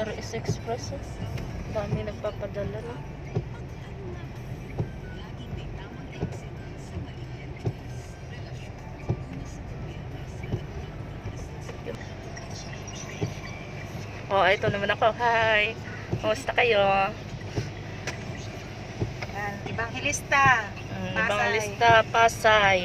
QRS Express. Oh. Dami nagpapadala no. Oh, ito naman ako. Hi. Kumusta kayo? Yan, Evangelista. Mm, Pasay. ibang lista, Pasay.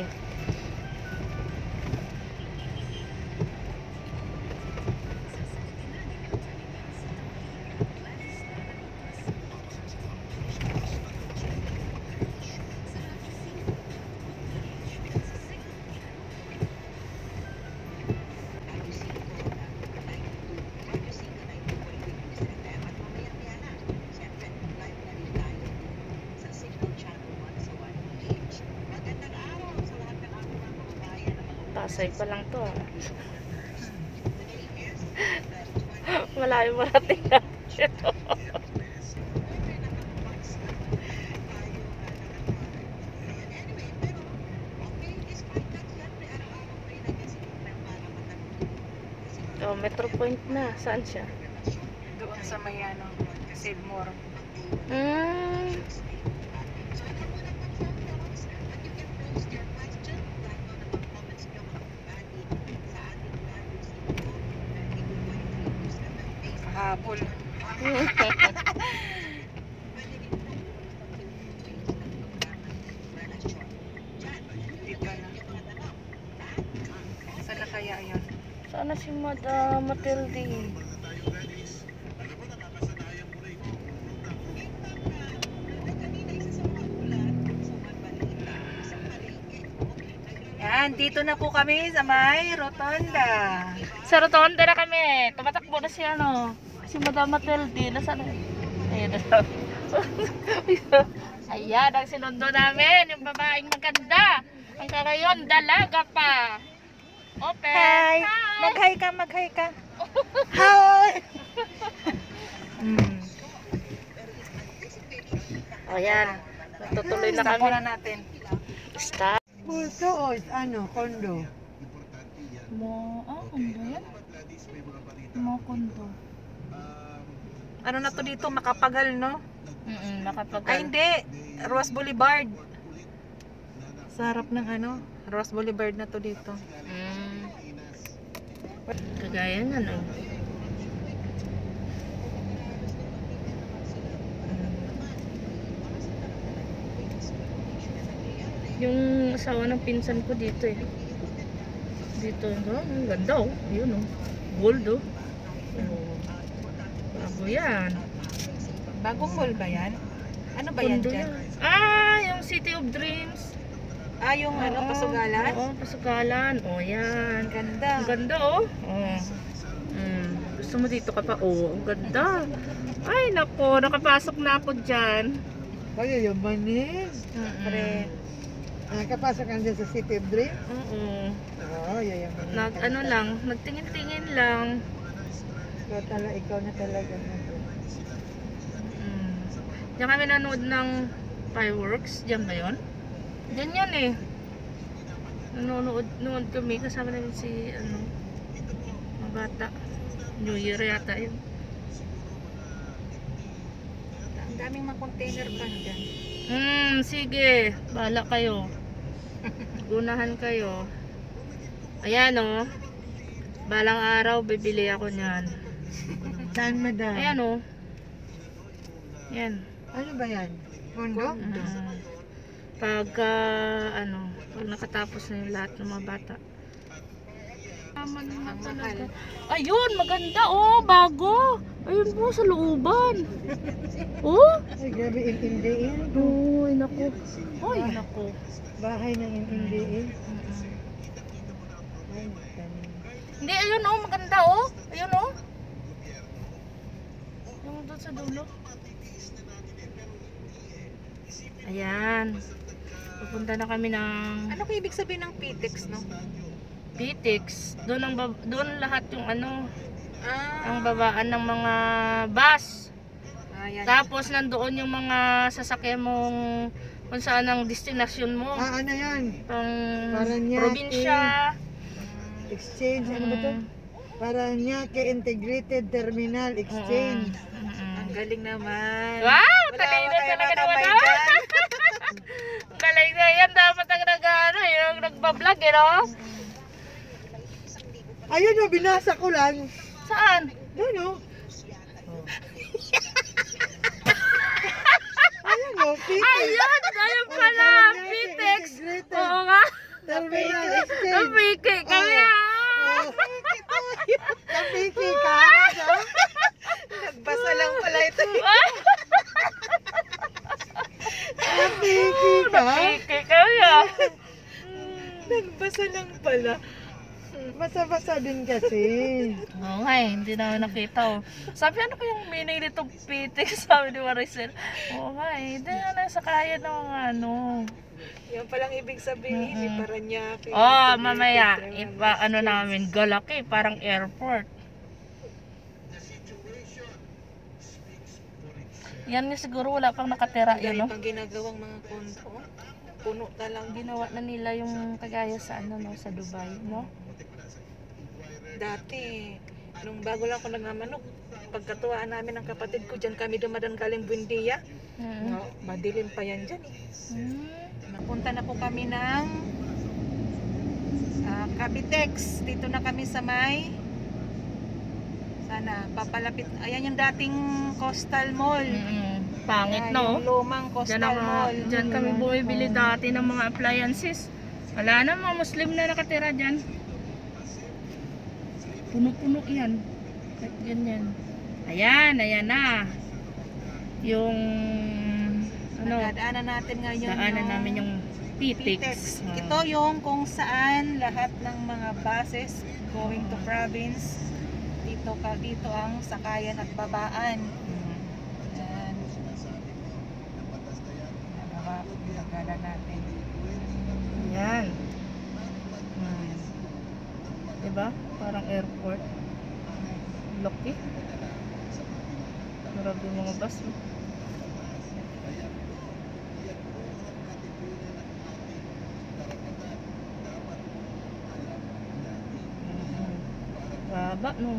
Pasay pa lang to. Malayo marating na. oh, Metro Point na. Saan siya? Doon sa may ano, Silmore. Mm. Habol. Dito na. Saan na kaya yun? Sana si Madam Matilde. Yan, dito na po kami sa may Rotonda. Sa Rotonda na kami. Tumatakbo na si ano. Si Madam Matilde. Nasaan na? Ayan na daw. Ayan ang sinundo namin. Yung babaeng maganda. Ang karayon, dalaga pa. Open. Hi! Mag-hi ka, mag-hi ka. Hi! mm. O yan. Natutuloy na Stop kami. muna natin. Stop. Bulto o ano, kondo? Mo, ah, ba yan? Mo kondo. Ano na to dito? Makapagal, no? Mm nakapag... Ay, hindi. Ross Boulevard. Sa harap ng ano? Ross Boulevard na to dito. Mm. Kagaya nga, no? Yung asawa ng pinsan ko dito eh. Dito, oh, ang ganda oh. Yun oh. Gold oh. Oh. Bago yan. Bagong mall ba yan? Ano ba yan Kondo dyan? Ah, yung City of Dreams. Ah, yung ano, Oo, pasugalan? Oo, pasugalan. Oh, yan. Ang ganda. Ang ganda oh. Oh. Mm. Gusto mo dito ka pa? Oh, ang ganda. Ay, nako, nakapasok na ako dyan. Kayo yung manin. Pre. Ah, kapasok ka dyan sa City of Dream? Oo. Oo, yung manin. Nag, ano lang, nagtingin-tingin lang. Ikaw, tala, ikaw na talaga. Mm. Diyan kami nanood ng fireworks. Diyan ba yun? Diyan yun eh. Nanonood nood kami. Kasama namin si, ano, mga bata. New Year yata yun. Ang daming mga container pa dyan. Hmm, sige. Bala kayo. Gunahan kayo. Ayan oh. Balang araw, bibili ako niyan. Saan, madam? Ayan oh. Ayan. Ano ba yan? Kondo? Ah, pagka, ano, pag nakatapos na yung lahat ng mga bata. Naman talaga. Ayun, maganda oh, bago. Ayun po, sa looban. Oh, Ay, grabe, intindihin. Uy, naku. Uy, naku. Bahay ng magkano. Hindi, ayun oh, maganda oh. Ayun oh. Yung doon sa dulo. Ayan. Pupunta na kami ng Ano ko ibig sabihin ng PTEX, no? Pitix. Doon ang bab- doon lahat yung ano, Ah, ang babaan ng mga bus. ayan. Tapos nandoon yung mga sasakyan mong kung saan ang destinasyon mo. Ah, ano yan? Pang Paranaque. probinsya. Exchange, ano ba to? Mm. Paranaque Integrated Terminal Exchange. Mm-mm. Ang galing naman. Wow! Kayo talaga naman? Galing na yan. Dapat ang nag, ano, yung nagbablog, eh, no? Ayun binasa ko lang. Saan? Doon o. Ayun o, Pitex. Ayun! Ayun pala! Paranaque Pitex! Integrated Oo nga! Terminal Exchange. Napiki kami Oo. ah! Napiki ka. Nagbasa lang pala ito. Napiki ka. Napiki kami ah! Nagbasa lang pala. Basa-basa din kasi. Oo nga eh, hindi namin nakita oh. Sabi ano kayang meaning nito Pitex? Sabi ni Maricel. Oo nga eh, hindi na nasa kaya ng mga ano. Yan palang ibig sabihin, mm Paranaque. Oh, mamaya, iba ano namin, galaki, parang airport. Yan nga siguro wala pang nakatira Yan, yan, no? pang ginagawang mga kondo. oh. Puno na lang. Ginawa na nila yung kagaya sa ano, no, sa Dubai, no? Dati, nung bago lang ako nagmamanok, pagkatuwaan namin ng kapatid ko, dyan kami dumadaan galing Buendia. Mm. No, madilim pa yan dyan eh. Mm. Napunta na po kami ng ah, Cavitex. Dito na kami sa may sana papalapit. Ayan yung dating Coastal Mall. Mm-mm. Pangit, Ayan, no? Yung lumang Coastal Diyan, ako, Mall. diyan kami bumibili dati ng mga appliances. Wala na, mga Muslim na nakatira dyan. Puno-puno yan. Kahit ganyan. Ayan, ayan na. Yung, ano, Nadaanan natin ngayon daanan namin yung Pitex. Pitex. Ah. Ito yung kung saan lahat ng mga buses going to province dito ka dito ang sakayan at babaan. Mm. Yan. Nagawa nagala natin. Ayan. Hmm. Diba? Parang airport. Laki. Marami yung mga bus. Mhm. Baba no.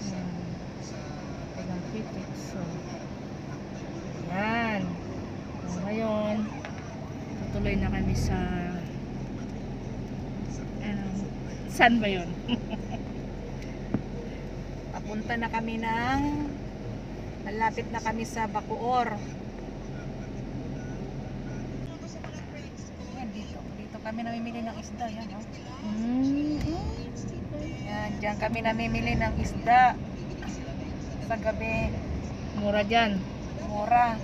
Hmm. Ilang titik. So, yan. So, ngayon, tutuloy na kami sa ano, saan ba yun? Papunta na kami ng malapit na kami sa Bacoor. Yan, dito. Dito kami namimili ng isda. Yan, oh. Mm, Yan, dyan kami namimili ng isda. Sa gabi, mura dyan. mura.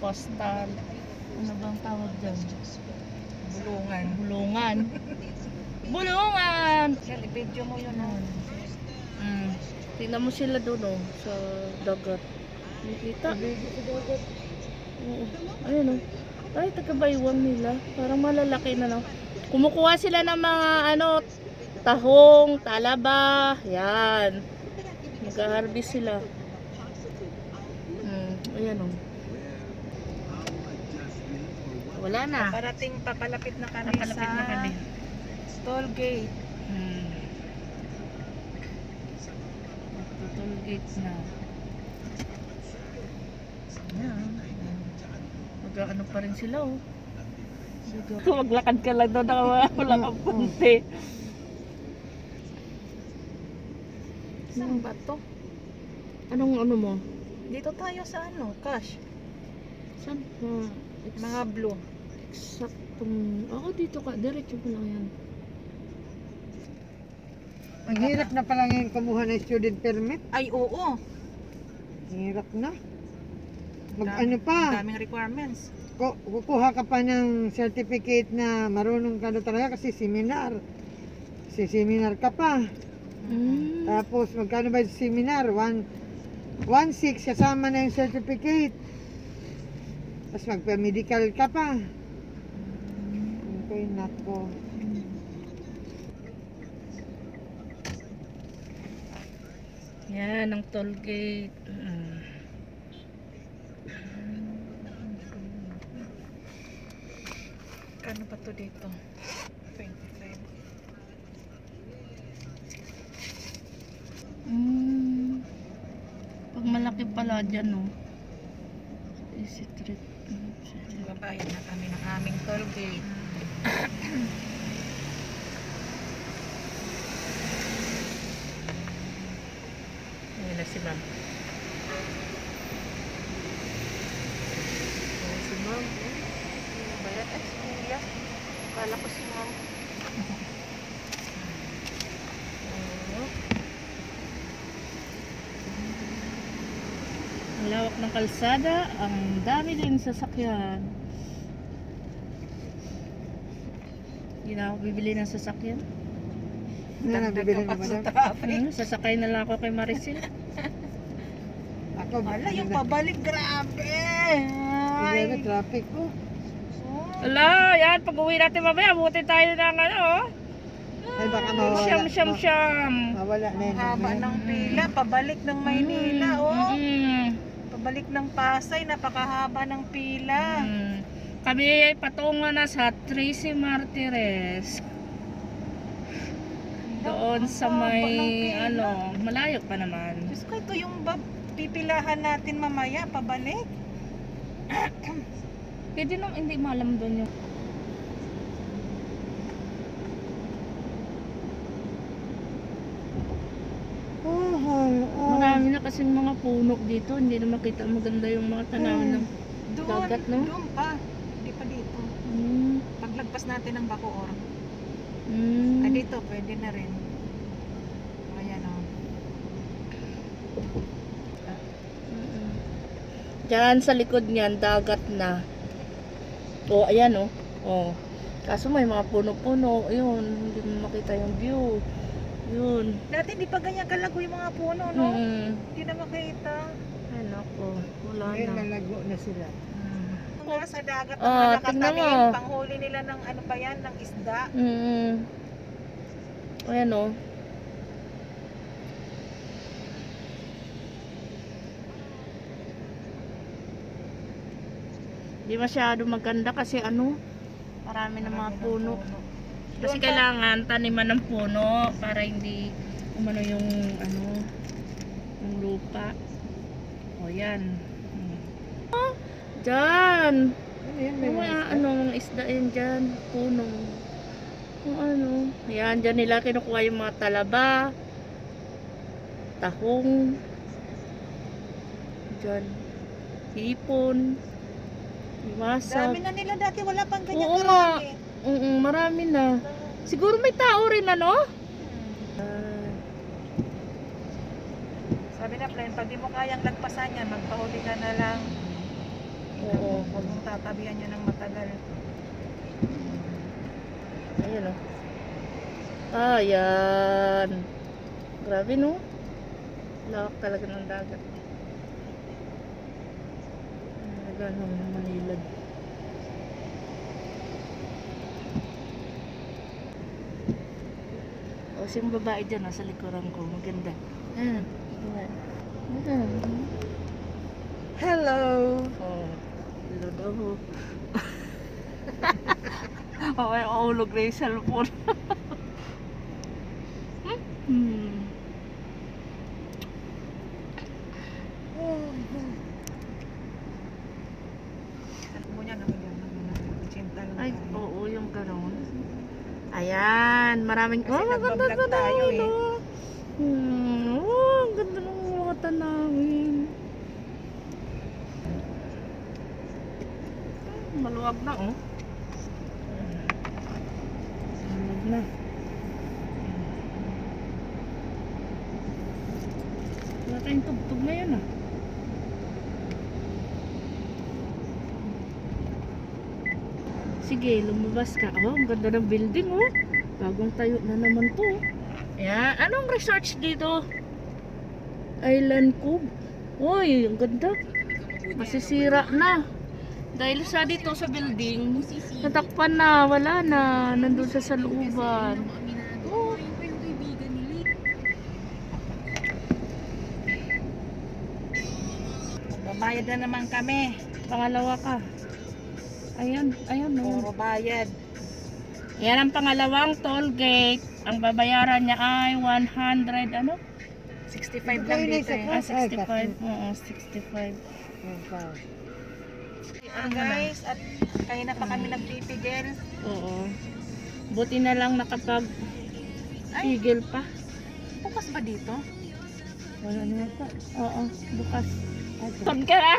Postal. Ano bang tawag dyan? Bulungan. Bulungan. Bulungan! Yan, i-video mo yun, oh. Mm. Tingnan mo sila doon oh, sa dagat. Nakita? Oo. Ayun oh. Ay, taga-baywang nila. Parang malalaki na no. Kumukuha sila ng mga ano, tahong, talaba. Yan. Nag-harvest sila. Mm, ayan oh. Wala na. Parating papalapit na kami Napalapit sa na kami. toll gate. Hmm. Nagtutol gate na. Yan. Mag-ano pa rin sila oh. Mag- Maglakad ka lang doon wala kang punti. Saan ba to? Anong ano mo? Dito tayo sa ano, cash. Saan? Uh, Mga blue. Eksaktong... Ako dito ka. Diretso ko lang yan. Ang hirap na pala ngayon kumuha ng student permit. Ay, oo. Ang hirap na. Mag Dam- ano pa, Daming requirements. ku- kukuha ka pa ng certificate na marunong ka na talaga kasi seminar. Kasi seminar ka pa. Mm. Tapos magkano ba yung seminar? 1 1.6 kasama na yung certificate. Tapos magpa-medical ka pa. Okay, nako. Yan, ang toll gate. Mm. Magkano pa to dito? 25. Mm. Pag malaki pala dyan, no? Easy trip. Babayad na kami ng aming toll gate. Ayan na si ma'am. Ayan si ma'am. Ba yan? Ay, si Kuya. Kala ko si ma'am. Oo. Ang lawak ng kalsada, ang dami din sasakyan. Hindi na ako bibili ng sasakyan. Ano na bibili na madam? Hmm, sasakay na lang ako kay Maricel. Ako, Ala, yung pabalik, grabe! Bigay na traffic ko. Oh, Ala, yan, pag uwi natin mamaya, buti tayo ng ano, oh. Ay, baka mawala. Siyam, siyam, siyam. Mawala na yun. haba ng pila, pabalik ng Maynila, oh. Mm, Pabalik ng Pasay, napakahaba ng pila. mm. Kami ay patungo na sa Tracy Martires. Doon sa may, ano, malayo pa naman. Diyos ko, ito yung bab- pipilahan natin mamaya, pabalik. Pwede nang hindi malam doon yung... Oh, ay, ay. Kasing mga puno dito, hindi na makita maganda yung mga tanawan ng... Doon, Dagat, no? doon pa. Hindi pa dito. Mm, Paglagpas natin ng Bacoor. mm. Ah, dito, pwede na rin. Ayan, oh. Mm-mm. Diyan sa likod niyan, dagat na. O, ayan o. Oh. Kaso may mga puno-puno. Yun, hindi mo makita yung view. Yun. Dati hindi pa ganyan kalago yung mga puno, no? Mm. Hindi na makita. Ay, nako. Wala Ngayon, na. malago na sila. Mm. Mga sa dagat Oh, na tingnan nakatanim, panghuli nila ng ano ba yan, ng isda. Mm. Ayan o. Di masyado maganda kasi ano, marami ng mga ng puno. Kasi kailangan taniman ng puno para hindi umano yung ano yung lupa. O yan. Oh, dyan. Ano ano, mga isda yan dyan. Puno. Kung ano. Ayan, dyan nila kinukuha yung mga talaba. Tahong. Dyan. Hipon. Iwasag. Dami na nila dati, wala pang ganyan Oo karami. Oo, marami na. Siguro may tao rin ano? Ah, Sabi na, friend, pag di mo kayang lagpasan yan, magpahuli ka na lang. Oo. Huwag mong tatabihan yan ng matagal. Ayun o. Ayan. Grabe no? Lawak talaga ng dagat. Talaga ng Si yung babae dyan, nasa likuran ko. Maganda. Ayan. Ayan. Ayan. Hello! Oh, hello daw. oh, ay ulog na yung cellphone. hmm. Alam mo niya, naman yan, nagkutsinta lang Ay, tayo. oo, yung gano'n. Maraming... Kasi oh, maganda nagbablog tayo eh. Hmm, oh, ang ganda ng mga tanawin. Hmm, Maluwag na, oh. Maluwag na. Wala tayong tugtog ngayon, ah. Sige, lumabas ka. Oh, ang ganda ng building, oh. Bagong tayo na naman to. Ayan. Anong research dito? Island Cove. Uy, ang ganda. Masisira na. Dahil sa dito sa building, natakpan na, wala na. Nandun sa saluban. Oh. Babayad na naman kami. Pangalawa ka. Ayan, ayan. ayan. Puro bayad. Yan ang pangalawang toll gate. Ang babayaran niya ay 100, ano? 65 Ito lang dito eh. Ah, Ay, 65. Oo, 65. Yan pa. Ah, guys, at kaya na pa kami nagpipigil. Oo. Buti na lang nakapag pigil pa. Bukas ba dito? Wala na yata. Oo, bukas. Ton ka na.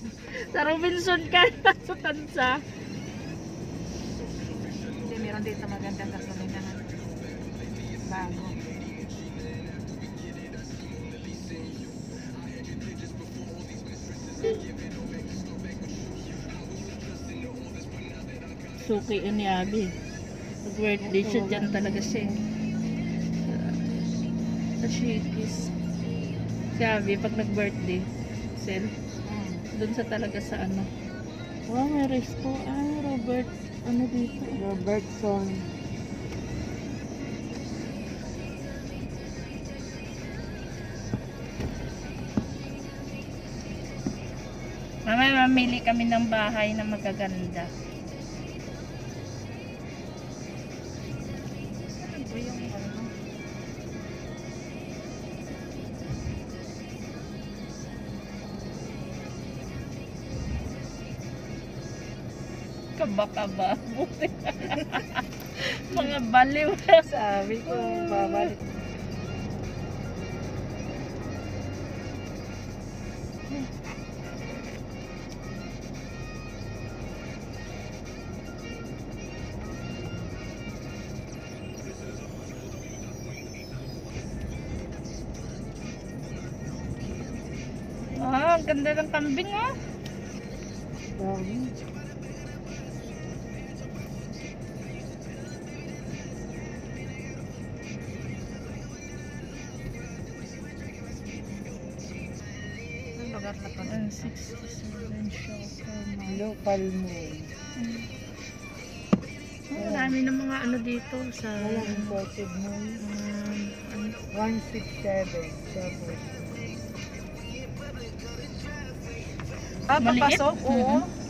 sa Robinson ka na sa Tansa. Meron dito magandang gasolinahan. Bago. Suki yun ni Abby. Nag-birthday siya dyan talaga siya. eh. Sa Shakey's. Si Abby, pag nag-birthday, sel, Hmm. doon sa talaga sa ano. Wow, may resto. Ay, Robert, ano dito? Robertson. Mamaya mamili kami ng bahay na magaganda. Kaba-kaba. Buti. Mga baliw. Sabi ko, babalik. Ah, ang ganda ng kambing ah. Lugar na to. Ang 67 Shopper Local mo. Oh, marami ng mga ano dito sa Wala imported mo. um, ano, 167. Tapos. Ah, papasok? Oo. Mhm. Welcome.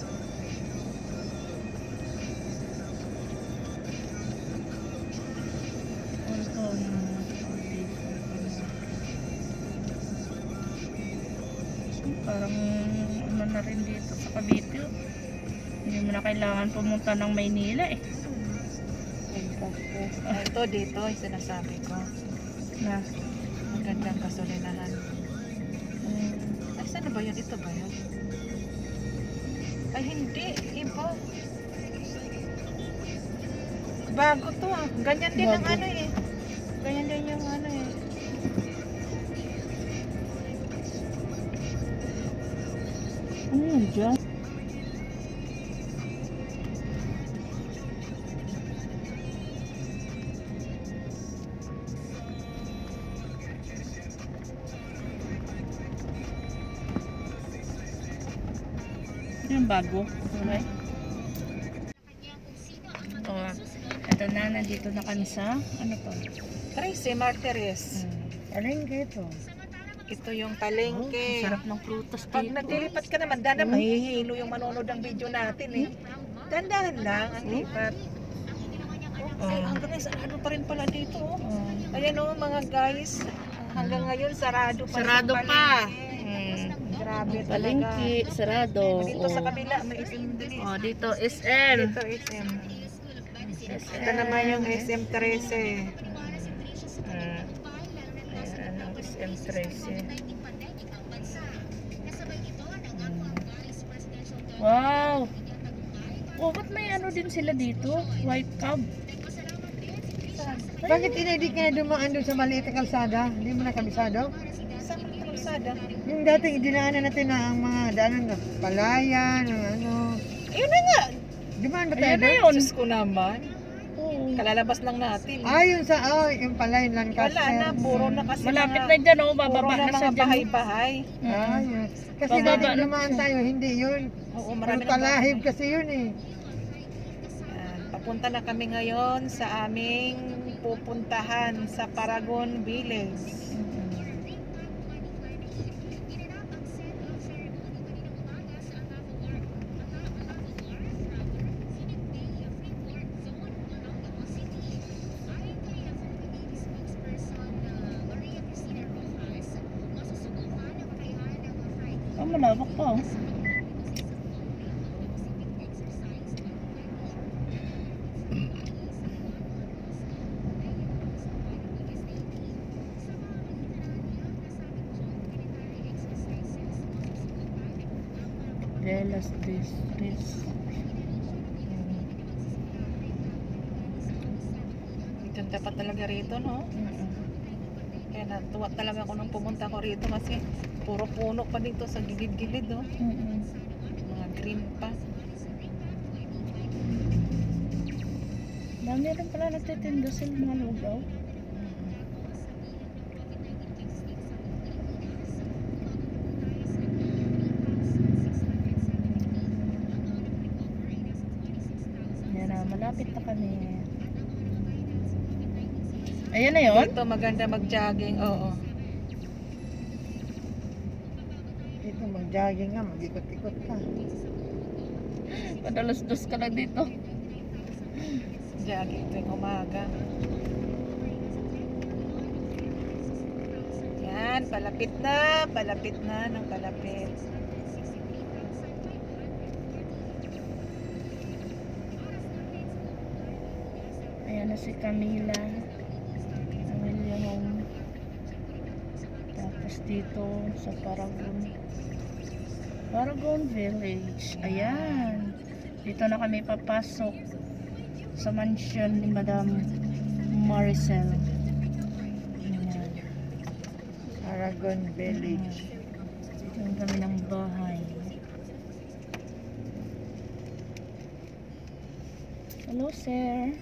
Na rin dito sa Cavite. Hindi mo na kailangan pumunta ng Maynila eh. Ang Ito dito, yung sinasabi ko. Na. Magandang gasolinahan. Um, Ay, saan ba yun? Ito ba yun? Ay, hindi. Iba. Bago to ah. Ganyan din ang Bago. ano eh. Ganyan din yung ano eh. Yun dyan? Ito yung bago. Okay. Oh, ito na, nandito na kami sa, ano to? Tracy Martires. Ano yung ito? Ito yung palengke. sarap ng prutas Pag dito. naglilipat ka naman, dana mahihilo yung manonood ng video natin eh. Dandahan lang ang lipat. Oh, ay, hanggang ngayon, sarado pa rin pala dito. Oh. Oh. Ayan oh, mga guys. Hanggang ngayon, sarado pa. rin Sarado pa. palengke. Mm. Grabe talaga. Palengke, sarado. Dito sa Oh. kabila, may SM din eh. Oh, dito SM. Dito SM. SM. Ito naman yung SM 13. Mm. SM 13. Mm. Wow! Oh, ba't may ano din sila dito? White cab. Bakit hindi ka na dumaan doon sa maliit na kalsada? Hindi mo na kabisado? Saan ang kalsada? Yung dating dinaanan natin na ang mga daanan na palayan, ang ano. Ayun na nga. Dumaan ba tayo Ayan na yun. Diyos ko naman. Kalalabas lang natin. Ah, yung sa, oh, yung pala, yung Lancaster. Wala na, puro na kasi Malapit mga, na dyan, oh. Bababa na na mga siya dyan. bahay-bahay. Ah, yun. Kasi Bababa dating na dumaan siya. tayo, hindi yun. Oo, marami na talahib kasi yun eh. Yan, Papunta na kami ngayon sa aming pupuntahan sa Paragon Village. Lawak pa oh. Velas District. Ganda pa talaga rito, no? Kaya natuwa talaga ako nung pumunta ko rito kasi puro puno pa dito sa gilid-gilid, no? Mga green pa. Dami rin pala nagtitinda sa mga lugaw. Yan na, malapit na kami. Ayan na yun? Dito maganda mag-jogging, oo. Dito mag-jogging nga, mag-ikot-ikot ka. Padalas dos ka lang dito. Jogging tuwing umaga. Yan, palapit na, palapit na ng palapit. Ayan na si Camila. Camila Home. Tapos dito sa Paragon. Paragon Village. Ayan. Dito na kami papasok sa mansion ni Madam Maricel. Ayan. Aragon Village. Yung kami ng bahay. Hello, sir.